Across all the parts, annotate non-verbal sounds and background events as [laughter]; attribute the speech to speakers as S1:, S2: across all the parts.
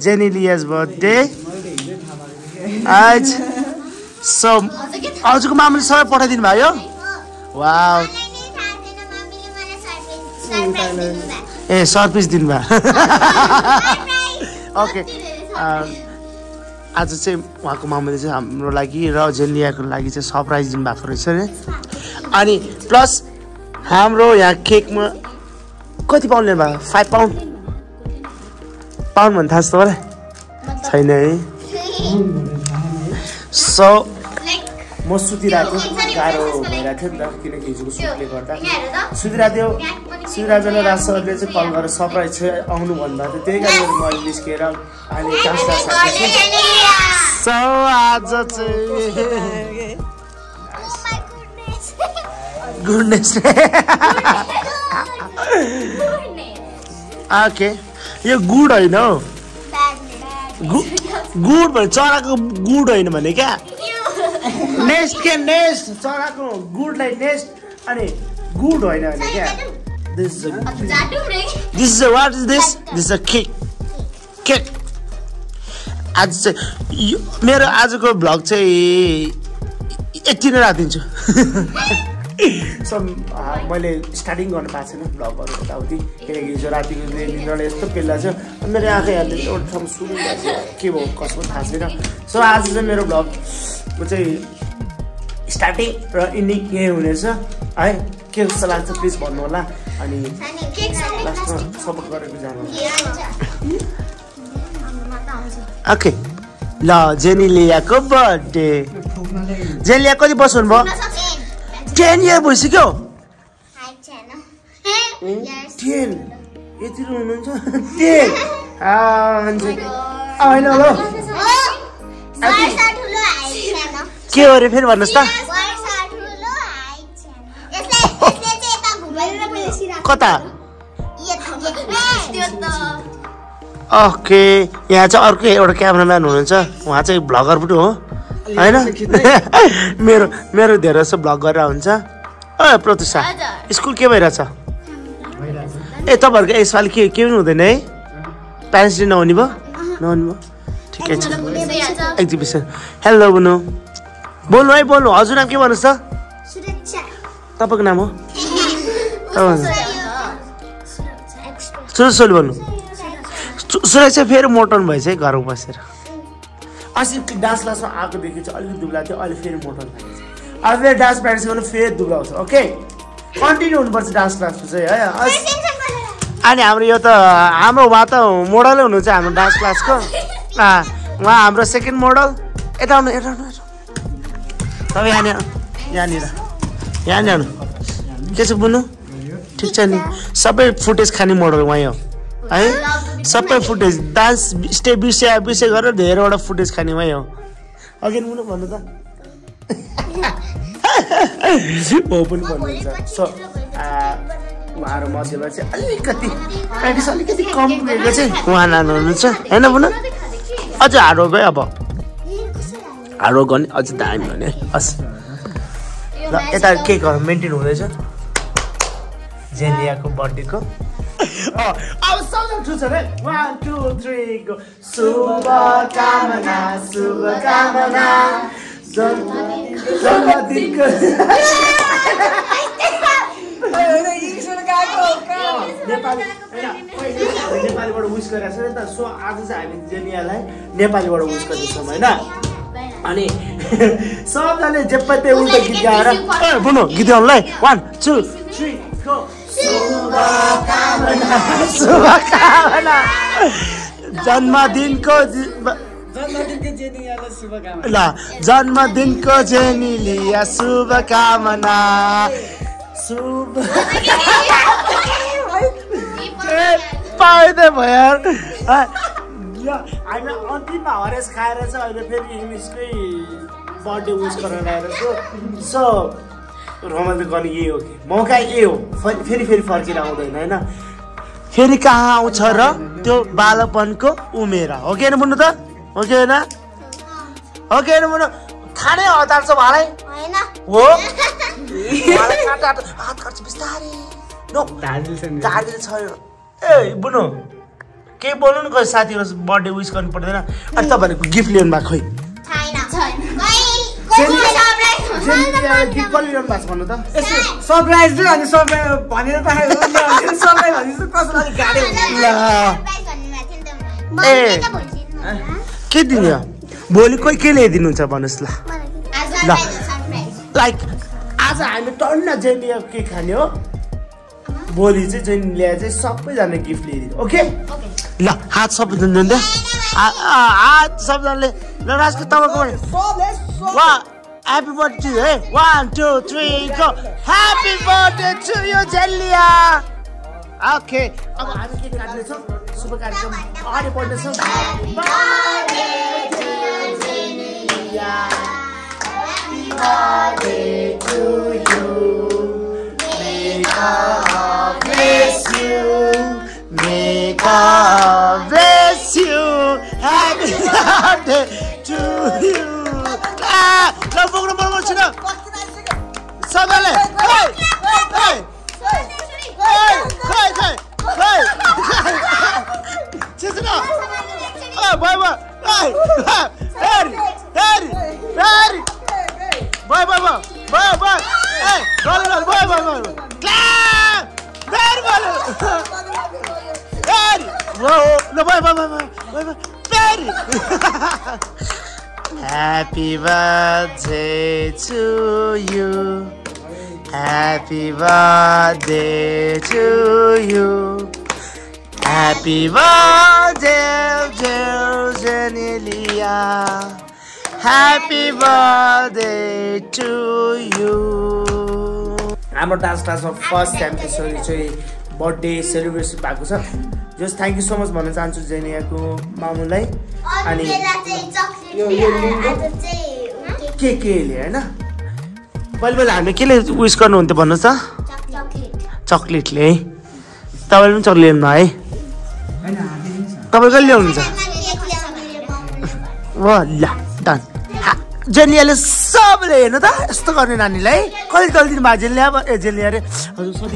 S1: जेनिलिया's birthday. आज so आजको मामुले सबै पठाइदिनु भयो? वा ए सर्भिस दिनुभयो ओके आज चाहिँ उहाँको मामुले चाहिँ हाम्रो लागि र जेलियाको लागि चाहिँ सरप्राइज दिनुभएको रहेछ अरे अनि प्लस हाम्रो यहाँ केकमा कति पाउन्ड भयो फाइभ पाउन्ड पाउन्ड भन्नु थाहा छ तपाईँलाई छैन है सो म सुतिरहेको थिएँ गाह्रो भइरहेको थियो नि त किनकि हिजोको सुटले गर्दा सुतिरहेको थियो सुतिरहेको राज सरले चाहिँ कल गरेर सरप्राइज चाहिँ आउनु भन्नुभएको थियो त्यही कारण म अहिले निस्केर अहिले क्लास सो आज चाहिँ गुडनेस ओके यो गुड होइन हौ। गुड भने चराको गुड होइन भने क्या। नेस्ट के नेस्ट चराको गुडलाई नेस्ट अनि गुड होइन भने क्या। This is this is what is this this is a cake cake आज चाहिँ यो मेरो आजको भ्लग चाहिँ यति नै राखिदिन्छु। [laughs] सो मैले स्टार्टिङ गर्नु पाएको छैन भ्लगहरू यताउति किनकि हिजो रातिको निन्द्राले यस्तो पेल्ला छ मेरो आँखा हेर्दै एउटा ठाउँ सुरु के भयो कसको थाहा छैन। सो आज चाहिँ मेरो भ्लगको चाहिँ स्टार्टिङ र इन्डिङ यही हुनेछ। है के जस्तो लाग्छ प्लिज भन्नु होला। अनि लास्टमा सपोर्ट गरेको जानु ओके ल जेनी लियाको बर्थडे जेनी लिया कति हुनुभयो टेन इयर भइसक्यो टेन यति हुनुहुन्छ टेन होइन हेलो के हो अरे फेरि भन्नुहोस् त कता ओके यहाँ चाहिँ अर्को एउटा क्यामराम्यान हुनुहुन्छ उहाँ चाहिँ भ्लगर पनि हो होइन? [laughs] मेरो मेरो धेरै जस्तो भ्लग गरेर हुन्छ। अँ प्रत्युषा स्कुल के भइरहेछ? ए तपाईँहरूको यसपालि के के पनि हुँदैन है? प्यारेन्ट्स डे नहुने भयो? नहुने भयो? ठिकै छ। एक्जिबिसन हेलो बोल्नु बोल्नु है बोल्नु। हजुर नाम के भन्नुहोस् त? तपाईँको नाम हो? [laughs] सुरज सोली भन्नु सुरक्षा फेरि मोटन भएछ है घरमा बसेर। अस्ति डान्स क्लासमा आएकोदेखि चाहिँ अलिकति दुब्ला थियो अहिले फेरि मोटन भएछ अब फेरि डान्स प्र्याक्टिस गर्नु फेरि दुब्ला आउँछ ओके कन्टिन्यू हुनुपर्छ डान्स क्लासको चाहिँ है अनि हाम्रो यो त हाम्रो उहाँ त मोडलै हुनुहुन्छ हाम्रो डान्स क्लासको [laughs] उहाँ हाम्रो सेकेन्ड मोडल यता आउनु यता आउनु तपाईँ यहाँनिर यहाँनिर। यहाँनिर आउनु। के छ बुझ्नु ठिक छ नि। सबै फुटेज खाने मोडल उहाँ हो? है सबै फुटेज डान्स स्टेप बिर्से बिर्से गरेर धेरैवटा फुटेज खाने उहाँ हो। अघि मुनु भन्नु त। हो पनि भन्नुहुन्छ। सो उहाँहरू मध्येमा चाहिँ अलिकति प्र्याक्टिस अलिकति कम पुगेको चाहिँ उहाँ लानु हुनुहुन्छ। होइन बुनु अझ हार्डवर्क है अब। हार्डवर्क गर्ने अझ दामी भने हस्। ल यता के मेन्टेन हुँदैछ? जेलियाको बर्थडेको। अब सबजना ठुलो छ रे वान टू थ्री गो शुभकामना शुभकामना जन्मदिनको नेपाली नेपालीबाट विस गरेको छ नि त सो आज चाहिँ हामी जेनियालाई नेपालीबाट विस गर्दैछौँ होइन अनि सबजनाले जे पनि उल्टो गीत गाएर बुनु गीत गाउनुलाई वान टू थ्री गो शुभकामना। शुभकामना जन्मदिनको ल जन्मदिनको जेनिलिया शुभकामना। शुभ पाइँदै भयो। हामी अन्तिममा हरेस खाएर चाहिँ अहिले फेरि इङ्ग्लिसकै बर्थडे विस गरेर आएर सो रमाइलो गर्ने यही हो कि। मौका यही हो। फेरि फेरि फर्केर आउँदैन होइन? फेरि कहाँ आउँछ र त्यो बालपनको उमेर? हो कि होइन बुन्नु त? हो कि होइन? हो कि होइन खाने हतार छ भाइ हो? [laughs] हात बिस्तारै।
S2: छ
S1: ए बुनु केही बोल्नु न कोही साथीहरू बर्थडे विस गर्नु पर्दैन। अनि तपाईँहरूको गिफ्ट ल्याउनु भएको खोइ। भएको छ भन्नु त?
S2: सरप्राइज अनि सरप्राइज भनेर।
S1: के दिने हो? भोलि कोही के ल्याइदिनुहुन्छ भन्नुहोस् ल। लाइक आज हामी टन्न जेनिया के खाने हो। भोलि चाहिँ जेनी ल्याए चाहिँ सबैजना गिफ्ट ल्याइदिनु ओके. ल हात सबैजना हात सबैजनाले ल राजको तपाईँको ह्याप्पी बर्थडे है one two three go happy birthday to you Jelia okay अब हामी के काट्नेछौँ शुभ कार्यक्रम। अगाडि बढ्नेछौँ bless you. May God bless you. Happy birthday. बोक्नु बोल्नु छिन सबैले खै खै खै खै खै खै छिन ओ भाइ भाइ हेरी हेरी हेरी भाइ भाइ भाइ भाइ भाइ ए गल गल भाइ भाइ भाइ क्ल्याप भेरी गल हेरी वो ल भाइ भाइ भाइ भाइ भाइ very Happy birthday to you. Happy birthday to you. Happy birthday, dear Zenelia. Happy birthday to you. हाम्रो डान्स क्लासमा फर्स्ट टाइम त्यसरी चाहिँ बर्थडे सेलिब्रेसन भएको छ just thank you so much भन्न चाहन्छु जेनियाको मामुलाई। अनि
S2: यो- यो
S1: के? केले होइन? पहिले पहिले हामी केले विस गर्नुहुन्थ्यो भन्नुहोस् त। चक्लेटले है तपाईँले पनि चक्लेट ल्याउनु है। तपाईँ कहिले ल्याउनुहुन्छ? ल डन। जेनियाले सबले हेर्नु त यस्तो गर्ने नानीलाई। कहिले चल्दिनु भएको जेलिया अब- ए जेलिया अरे हजुर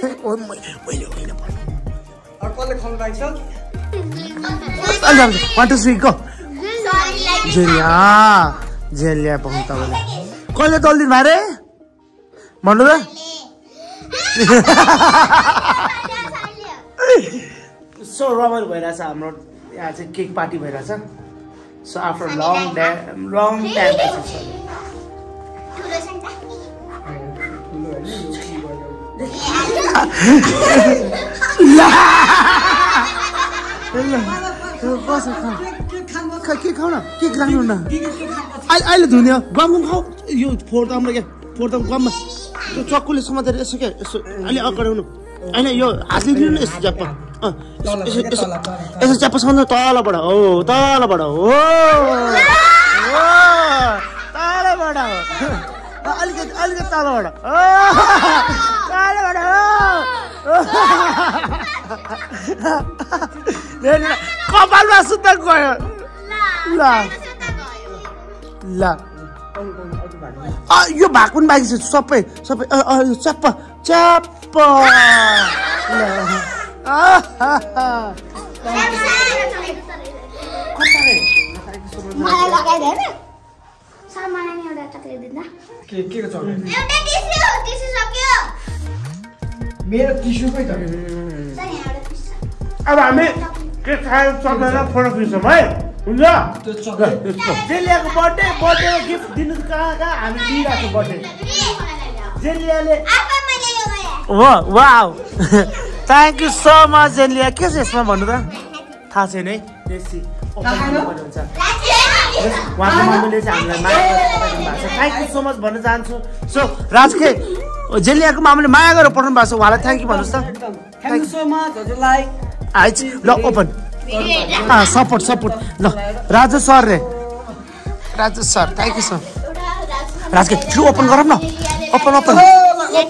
S1: [laughs]
S2: कसले
S1: one two three go
S3: Sorry,
S1: Jelia Jelia पाउनु तपाईँले भयो अरे भन्नु त सो रमाइलो भइरहेछ हाम्रो यहाँ चाहिँ केक पार्टी भइरहेछ so after long time long time के खाऊ न अहिले अहिले धुने हो गम खाऊ यो फोहोर त क्या फोहोर त गममा त्यो चक्कुले समातेर यसो क्या यसो अहिले अगाडाउनु होइन यो हातले लिनु न यसो च्याप्पा यसो- च्याप्पा तलबाट हो तलबाट हो तलबाट अलिकति अलिकति तलबाट कपालमा सुत्दा गयो ल ल यो भएको पनि बाँकी छ सबै सबै चप्प चप्प?
S2: के के मेरो टिस्युकै त।
S1: अब हामी के खाएर सक्दैन फोटो खिच्छौँ है? हुन्छ?
S2: त्यो चक्लेट।
S1: जेलियाको बर्थडे बर्थडेको गिफ्ट दिनु त कहाँ कहाँ हामी दिइरहेको birthday? जेलियाले wow. Thank you so much Jelia के छ यसमा भन्नु त? थाहा छैन है। बेसी उहाँको मम्मीले चाहिँ हामीलाई माया थ्याङ्क यू सो मच भन्न चाहन्छु। सो राजके जेलियाको मामाले माया गरेर पठाउनु भएको छ उहाँलाई थ्याङ्क यू भन्नुहोस् त। ल ओपन सपोर्ट सपोर्ट ल राजु सर रे। Raju sir thank you sir राजके ठु ओपन गरौँ न। ओपन ओपन
S2: के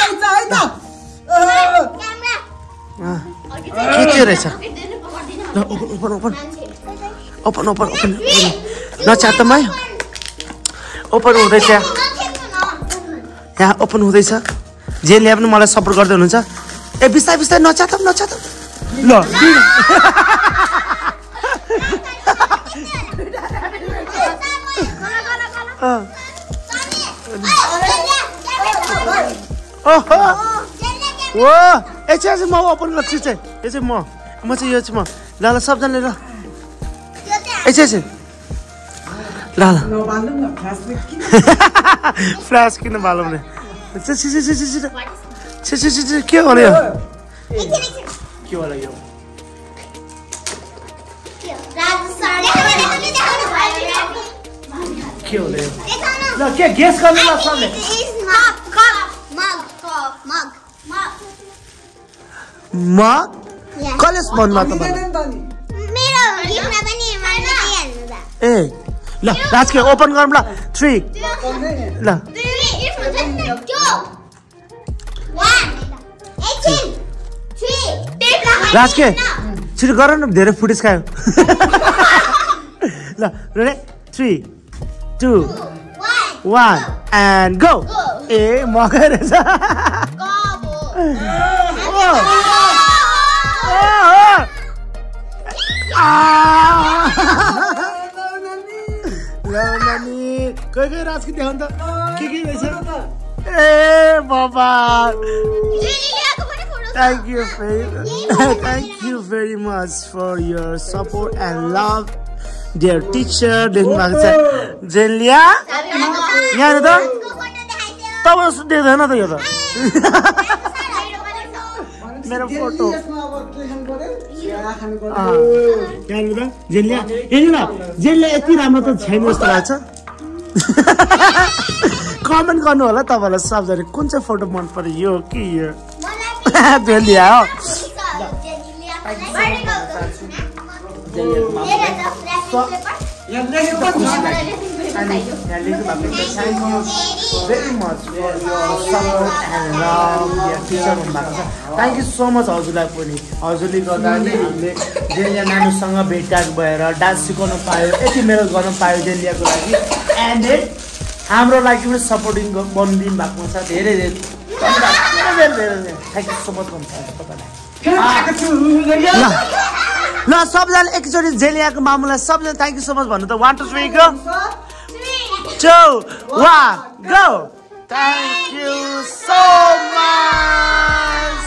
S2: हुन्छ है त ओ,
S1: के के रहेछ? ल open open open open open open नच्यातमै open हुँदैछ। यहाँ ओपन हुँदैछ। जेले पनि मलाई सपोर्ट गर्दै हुनुहुन्छ। ए बिस्तारै बिस्तारै नच्यात नच्यात ल। ओ एकछिन एकछिन म ओपन गर्छु चाहिँ। यो चाहिँ म। म चाहिँ यो चाहिँ म। ल ल सबजनाले ल। एकछिन एकछिन ल? फ्लास किन बालौँ भने छिटो छिटो छिटो छिटो छिटो छिटो छिटो के होला यो के होला यो के होला यो ल के गेस गर्नु ल सबले म कसले भन्नु
S2: मिलेन
S1: तपाईँलाई
S2: नि त नि।
S1: ए ल राजके ओपन गरौँ ल। थ्री। ल। राजके छिटो गर न धेरै फुटेज खायो। [laughs] ल ready three two one and go ए मकै रहेछ। [laughs] आ! Thank you thank you very much for your support and love, dear teacher. देख्नु भएको छ जेलिया यहाँ त तपाईँ देख्दैन त यो त
S2: डेली
S1: फोटो यति राम्रो त छैन जस्तो लाग्छ। [laughs] कमेन्ट गर्नु होला तपाईँलाई सबजना कुन चाहिँ फोटो मन पर्यो? यो कि यो? [laughs] जेलिया हो। Very much thank you so much हजुरलाई पनि हजुरले गर्दा नै हामीले जेलिया नानुसँग भेटघाट भएर डान्स सिकाउनु पायो यति मेरो गर्न पायो जेलियाको लागि एन्ड देन हाम्रो लागि पनि सपोर्टिङ बनिदिनु भएको छ धेरै धेरै धेरै थ्याङ्क यू सो मच भन्नु तपाईँलाई। ल सबजना एकचोटि जेलियाको मामुलाई सबजना थ्याङ्क यू सो मच भन्नु त one two three go two, one, go! Thank you so much!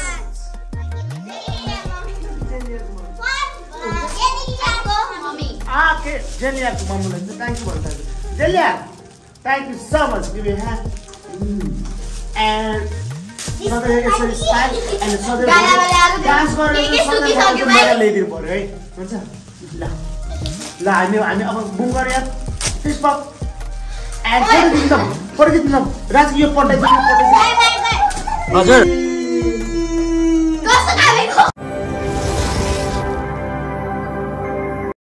S1: Jelia thank you so much give you and सधैँ डान्स गरेर सधैँ मलाई मेडल ल्याइदिनु पऱ्यो है हुन्छ ल ल। हामी हामी अब बुम गरेर पुष्पक एन्ड फोटो खिच्नु फोटो राज यो पठाइदिनु हजुर